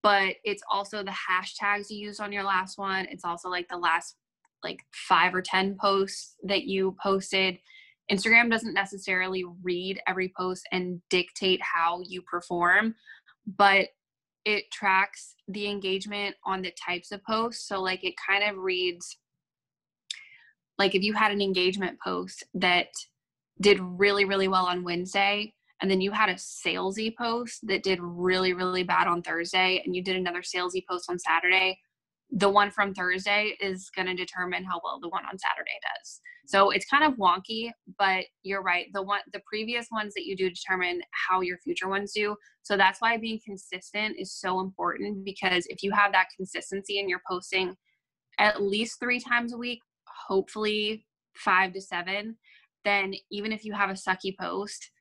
but it's also the hashtags you use on your last one. It's also like the last like 5 or 10 posts that you posted. Instagram doesn't necessarily read every post and dictate how you perform, but it tracks the engagement on the types of posts. So, like, it kind of reads like if you had an engagement post that did really, really well on Wednesday, and then you had a salesy post that did really, really bad on Thursday, and you did another salesy post on Saturday, the one from Thursday is going to determine how well the one on Saturday does. So it's kind of wonky, but you're right. The one the previous ones that you do determine how your future ones do. So that's why being consistent is so important because if you have that consistency and you're posting at least 3 times a week, hopefully 5 to 7, then even if you have a sucky post,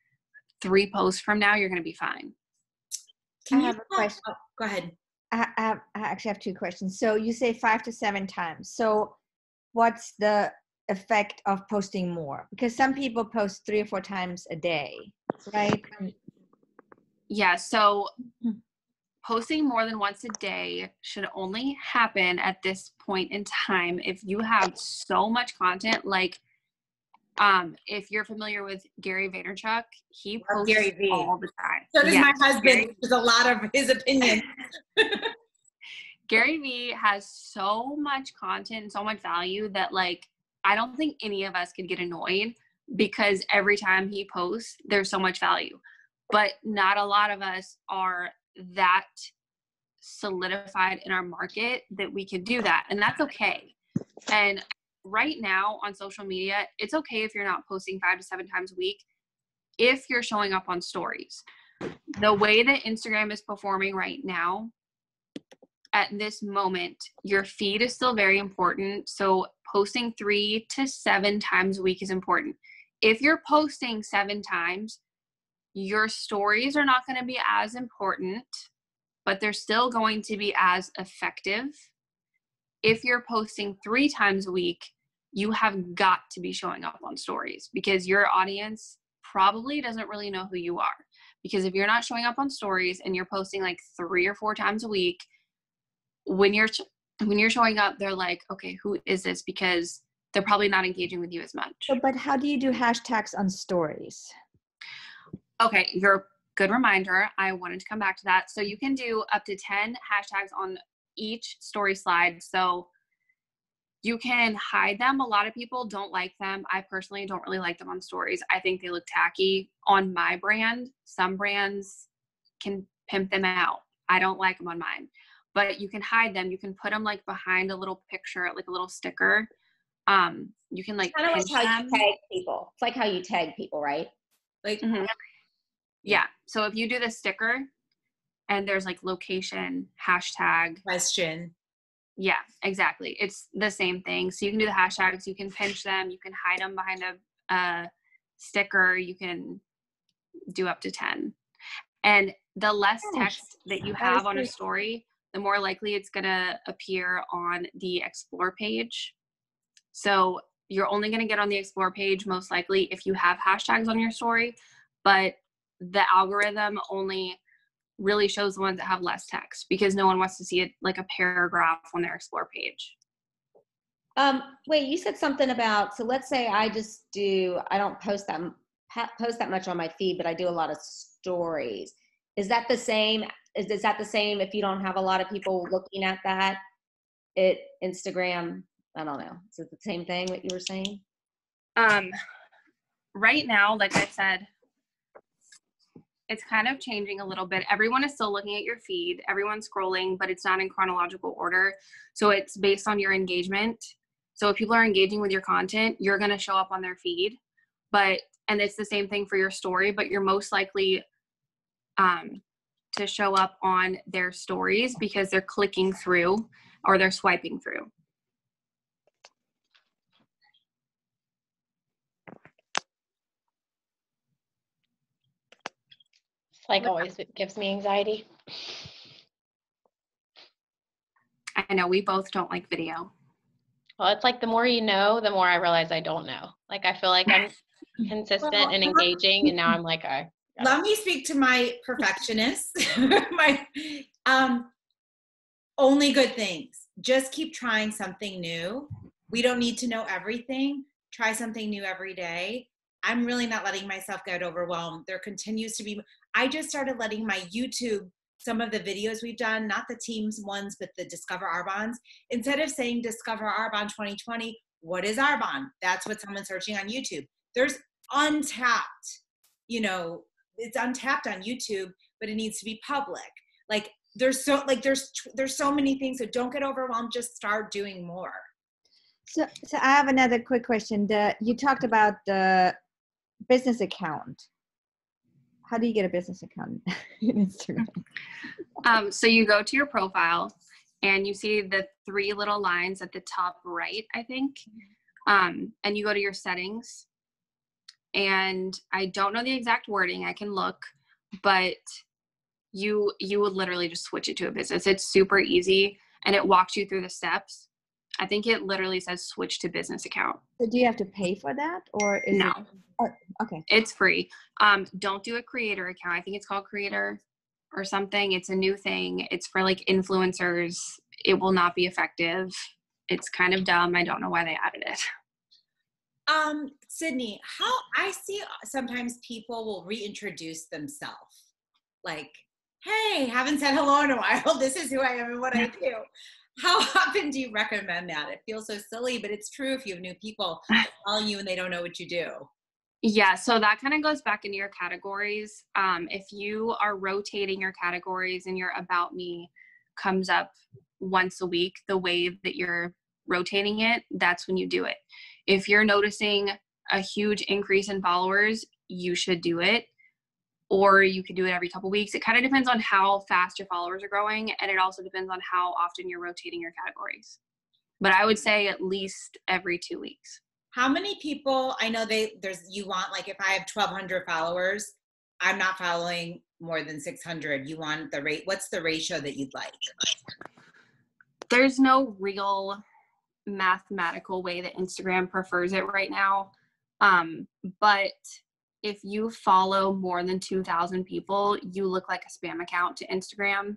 3 posts from now you're going to be fine. Can I have a question. Oh, go ahead. I, I, I actually have two questions. So you say five to seven times. So what's the effect of posting more? Because some people post three or four times a day, right? Yeah, so hmm. posting more than once a day should only happen at this point in time if you have so much content like um, if you're familiar with Gary Vaynerchuk, he posts Gary Vee all the time. So does Yeah, my husband. There's a lot of his opinion. Gary Vee has so much content and so much value that like I don't think any of us could get annoyed because every time he posts there's so much value. But not a lot of us are that solidified in our market that we can do that and that's okay. And right now on social media, it's okay if you're not posting 5 to 7 times a week if you're showing up on stories. The way that Instagram is performing right now, at this moment, your feed is still very important. So posting three to seven times a week is important. If you're posting seven times, your stories are not going to be as important, but they're still going to be as effective. If you're posting three times a week, you have got to be showing up on stories because your audience probably doesn't really know who you are. Because if you're not showing up on stories and you're posting like three or four times a week, when you're when you're showing up they're like okay who is this because they're probably not engaging with you as much but how do you do hashtags on stories? okay you're good reminder i wanted to come back to that so you can do up to 10 hashtags on each story slide so you can hide them. A lot of people don't like them. I personally don't really like them on stories. I think they look tacky on my brand. Some brands can pimp them out. I don't like them on mine. But you can hide them. You can put them like behind a little picture, like a little sticker. Um, you can like Kind of like how them. you tag people. It's like how you tag people, right? Like Mhm. Yeah. So if you do the sticker and there's like location, hashtag, question. Yeah, exactly. It's the same thing. So you can do the hashtags, you can pinch them, you can hide them behind a, a sticker, you can do up to 10. And the less text that you have on a story, the more likely it's going to appear on the explore page. So you're only going to get on the explore page most likely if you have hashtags on your story, but the algorithm only really shows the ones that have less text because no one wants to see it like a paragraph on their explore page. Um, wait, you said something about so let's say I just do I don't post that post that much on my feed, but I do a lot of stories. Is that the same? Is, is that the same if you don't have a lot of people looking at that? It Instagram. I don't know. Is it the same thing what you were saying? Um, right now, like I said, it's kind of changing a little bit. Everyone is still looking at your feed, everyone's scrolling, but it's not in chronological order. So it's based on your engagement. So if people are engaging with your content, you're going to show up on their feed. But, and it's the same thing for your story, but you're most likely um, to show up on their stories because they're clicking through or they're swiping through. Like always it gives me anxiety. I know we both don't like video. Well, it's like the more you know, the more I realize I don't know. Like I feel like I'm consistent Well, and engaging, and now I'm like, I Let me speak to my perfectionist. my um only good things. Just keep trying something new. We don't need to know everything. Try something new every day. I'm really not letting myself get overwhelmed. There continues to be I just started letting my YouTube some of the videos we've done, not the teams ones, but the Discover Arbonne. Instead of saying Discover Arbonne 2020, what is Arbonne? That's what someone's searching on YouTube. There's untapped, you know, it's untapped on YouTube, but it needs to be public. Like there's so like there's there's so many things. So don't get overwhelmed. Just start doing more. So, so I have another quick question. The you talked about the business account. How do you get a business account in Instagram? Um, so you go to your profile and you see the three little lines at the top right, I think. Um, and you go to your settings. And I don't know the exact wording, I can look, but you you would literally just switch it to a business. It's super easy and it walks you through the steps. I think it literally says switch to business account. So do you have to pay for that, or is No. it? Okay. It's free. Um, don't do a creator account. I think it's called creator or something. It's a new thing. It's for like influencers. It will not be effective. It's kind of dumb. I don't know why they added it. Um, Sydney, how I see sometimes people will reintroduce themselves. Like, hey, haven't said hello in a while. This is who I am and what I do. How often do you recommend that? It feels so silly, but it's true if you have new people calling you and they don't know what you do. Yeah, so that kind of goes back into your categories. Um, if you are rotating your categories and your about me comes up once a week, the way that you're rotating it, that's when you do it. If you're noticing a huge increase in followers, you should do it. Or you could do it every couple weeks. It kind of depends on how fast your followers are growing, and it also depends on how often you're rotating your categories. But I would say at least every two weeks. How many people I know they there's you want like if I have 1200 followers, I'm not following more than 600. You want the rate what's the ratio that you'd like? there's no real mathematical way that Instagram prefers it right now. Um, but if you follow more than 2,000 people, you look like a spam account to Instagram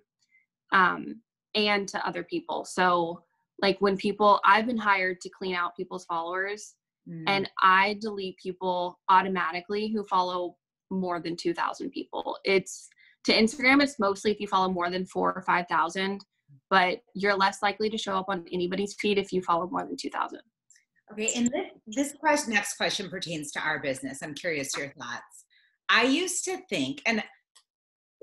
um, and to other people. So, like when people, I've been hired to clean out people's followers, Mm. and I delete people automatically who follow more than 2,000 people. It's to Instagram, it's mostly if you follow more than four or 5,000 but you're less likely to show up on anybody's feed if you follow more than 2,000. Okay, and this, this question, next question pertains to our business. I'm curious your thoughts. I used to think, and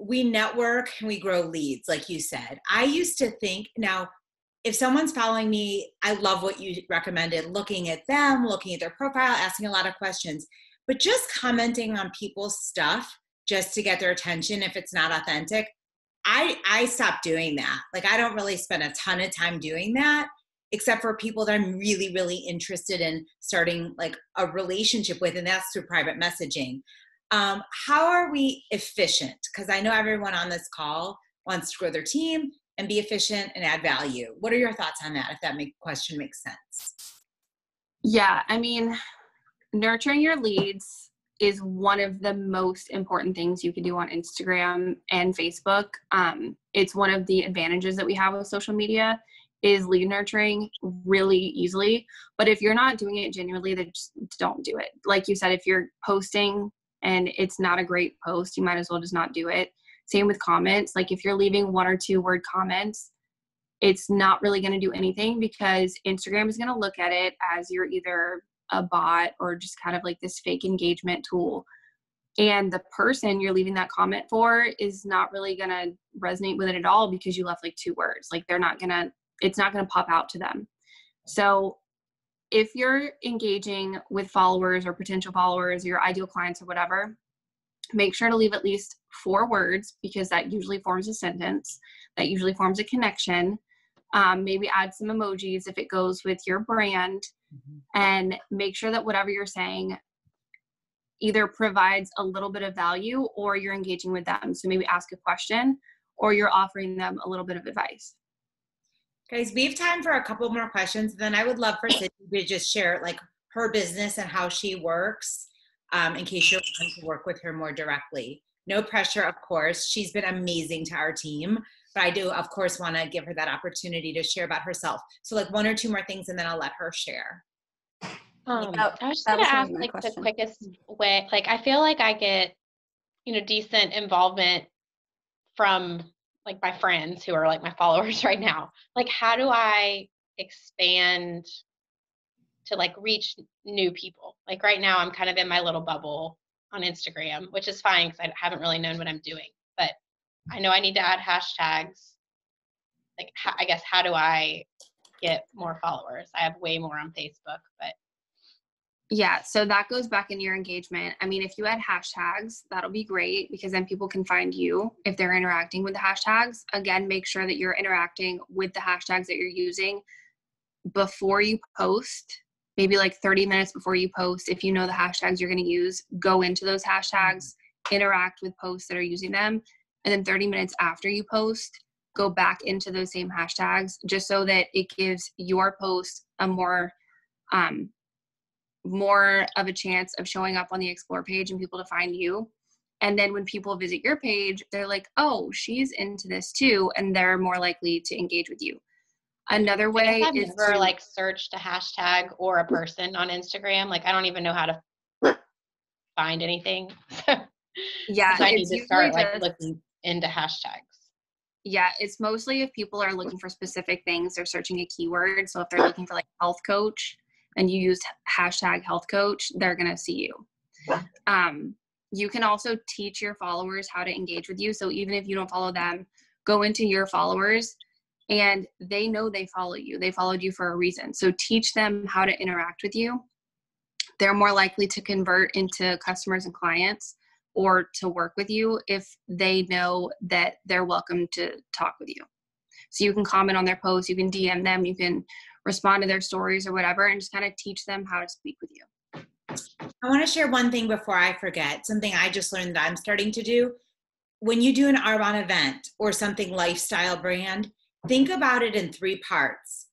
we network and we grow leads, like you said. I used to think, now, if someone's following me, I love what you recommended looking at them, looking at their profile, asking a lot of questions, but just commenting on people's stuff just to get their attention if it's not authentic. I, I stopped doing that. Like, I don't really spend a ton of time doing that except for people that I'm really, really interested in starting like a relationship with, and that's through private messaging. Um, how are we efficient? Because I know everyone on this call wants to grow their team and be efficient and add value. What are your thoughts on that? If that make, question makes sense. Yeah, I mean, nurturing your leads is one of the most important things you can do on Instagram and Facebook. Um, it's one of the advantages that we have with social media is lead nurturing really easily. But if you're not doing it genuinely, then just don't do it. Like you said, if you're posting and it's not a great post, you might as well just not do it. Same with comments. Like if you're leaving one or two word comments, it's not really going to do anything because Instagram is going to look at it as you're either a bot or just kind of like this fake engagement tool. And the person you're leaving that comment for is not really going to resonate with it at all because you left like two words. Like they're not going to, it's not going to pop out to them. So if you're engaging with followers or potential followers, your ideal clients or whatever, make sure to leave at least four words because that usually forms a sentence, that usually forms a connection. Um, maybe add some emojis if it goes with your brand, mm-hmm. and make sure that whatever you're saying either provides a little bit of value or you're engaging with them. So maybe ask a question or you're offering them a little bit of advice. Guys, we have time for a couple more questions. Then I would love for Sydney to just share like her business and how she works um, in case you're wanting to work with her more directly. No pressure, of course. She's been amazing to our team, but I do, of course, want to give her that opportunity to share about herself. So, like one or two more things, and then I'll let her share. Um, I was just gonna ask like question. the quickest way. Like, I feel like I get, you know, decent involvement from like my friends who are like my followers right now like how do i expand to like reach new people like right now i'm kind of in my little bubble on instagram which is fine because i haven't really known what i'm doing but i know i need to add hashtags like i guess how do i get more followers i have way more on facebook but yeah, so that goes back in your engagement. I mean, if you add hashtags, that'll be great because then people can find you if they're interacting with the hashtags. Again, make sure that you're interacting with the hashtags that you're using before you post, maybe like 30 minutes before you post. If you know the hashtags you're going to use, go into those hashtags, interact with posts that are using them. And then 30 minutes after you post, go back into those same hashtags just so that it gives your post a more um, more of a chance of showing up on the explore page and people to find you and then when people visit your page they're like oh she's into this too and they're more likely to engage with you another way I've is never to, like searched a hashtag or a person on instagram. Like i don't even know how to find anything. Yeah so i need to start like just, looking into hashtags. Yeah it's mostly if people are looking for specific things they're searching a keyword. So if they're looking for like health coach and you use hashtag health coach, they're going to see you. Um, you can also teach your followers how to engage with you. So even if you don't follow them, go into your followers and they know they follow you. They followed you for a reason. So teach them how to interact with you. They're more likely to convert into customers and clients or to work with you if they know that they're welcome to talk with you. So you can comment on their posts, you can DM them, you can respond to their stories or whatever and just kind of teach them how to speak with you. I want to share one thing before I forget, something I just learned that I'm starting to do. When you do an Arbonne event or something lifestyle brand, think about it in three parts.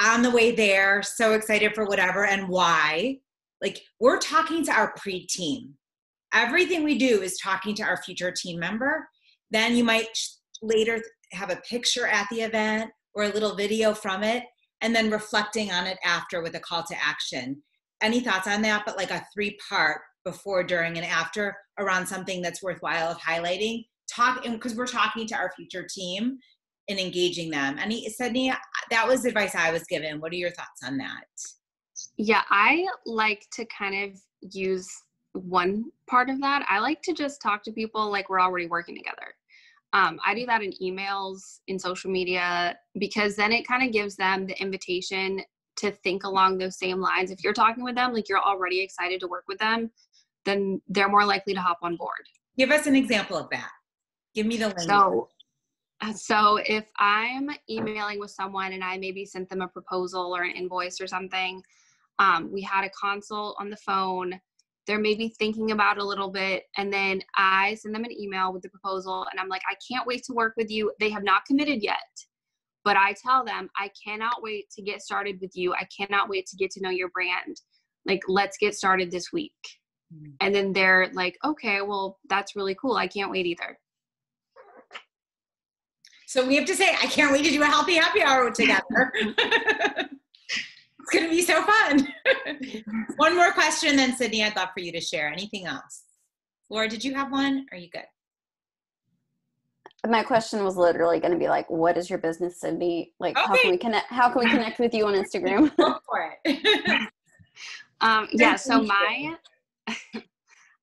On the way there, so excited for whatever and why. Like we're talking to our pre team. Everything we do is talking to our future team member. Then you might later have a picture at the event or a little video from it and then reflecting on it after with a call to action. Any thoughts on that? But like a three part before, during, and after around something that's worthwhile of highlighting. Talk because we're talking to our future team. In engaging them. And he, Sydney, that was advice I was given. What are your thoughts on that? Yeah, I like to kind of use one part of that. I like to just talk to people like we're already working together. Um, I do that in emails, in social media, because then it kind of gives them the invitation to think along those same lines. If you're talking with them, like you're already excited to work with them, then they're more likely to hop on board. Give us an example of that. Give me the link. So, so if I'm emailing with someone and I maybe sent them a proposal or an invoice or something, um, we had a consult on the phone. They're maybe thinking about a little bit, and then I send them an email with the proposal, and I'm like, I can't wait to work with you. They have not committed yet, but I tell them, I cannot wait to get started with you. I cannot wait to get to know your brand. Like, let's get started this week. Mm-hmm. And then they're like, okay, well, that's really cool. I can't wait either. So we have to say, I can't wait to do a healthy happy hour together. it's going to be so fun. one more question, then Sydney, I'd love for you to share. Anything else? Laura, did you have one? Are you good? My question was literally going to be like, "What is your business, Sydney? Like, okay. how can we connect? How can we connect with you on Instagram?" Go for it. um, yeah. So my,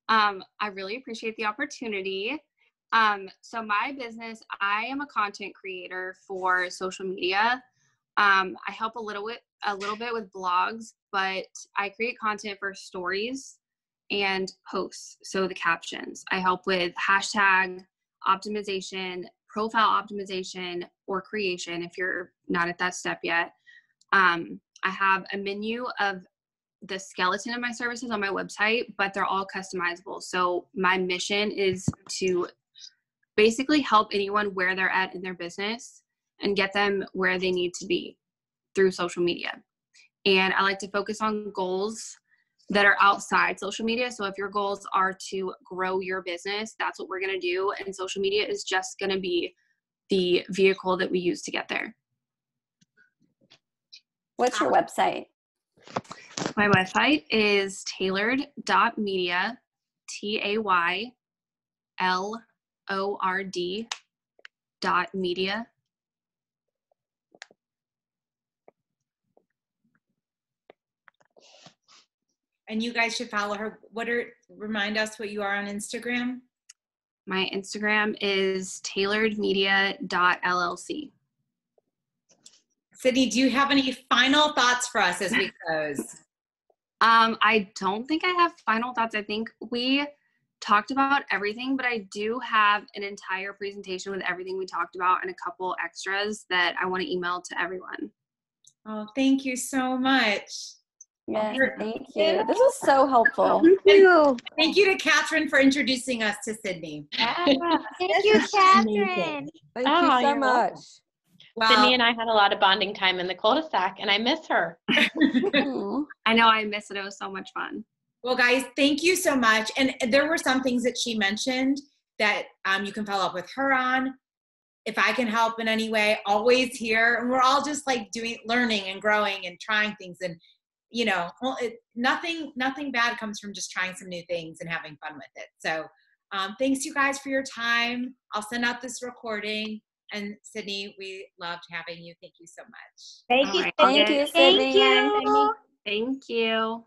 um, I really appreciate the opportunity. Um, so my business, I am a content creator for social media. Um, I help a little bit, a little bit with blogs, but I create content for stories and posts. So the captions. I help with hashtag optimization, profile optimization, or creation. If you're not at that step yet, um, I have a menu of the skeleton of my services on my website, but they're all customizable. So my mission is to basically help anyone where they're at in their business and get them where they need to be through social media. And I like to focus on goals that are outside social media. So if your goals are to grow your business, that's what we're going to do. And social media is just going to be the vehicle that we use to get there. What's your website? My website is taylored.media, T A Y L O R D dot media. And you guys should follow her. What are remind us what you are on Instagram? My Instagram is tayloredmedia.llc. Sydney, do you have any final thoughts for us as we close? um, I don't think I have final thoughts. I think we talked about everything, but I do have an entire presentation with everything we talked about and a couple extras that I want to email to everyone. Oh, thank you so much. Yes, thank you. This was so helpful. Thank you. Thank you to Catherine for introducing us to Sydney. Yeah. thank you, Catherine. Thank oh, you so much. Wow. Sydney and I had a lot of bonding time in the cul-de-sac, and I miss her. I know I miss it. It was so much fun. Well, guys, thank you so much. And there were some things that she mentioned that um, you can follow up with her on. If I can help in any way, always here. And we're all just like doing, learning and growing and trying things. And you know, it, nothing, nothing bad comes from just trying some new things and having fun with it. So, um, thanks you guys for your time. I'll send out this recording. And Sydney, we loved having you. Thank you so much. Thank you. Thank you, Sydney. Thank you. Thank you.